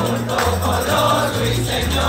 junto con los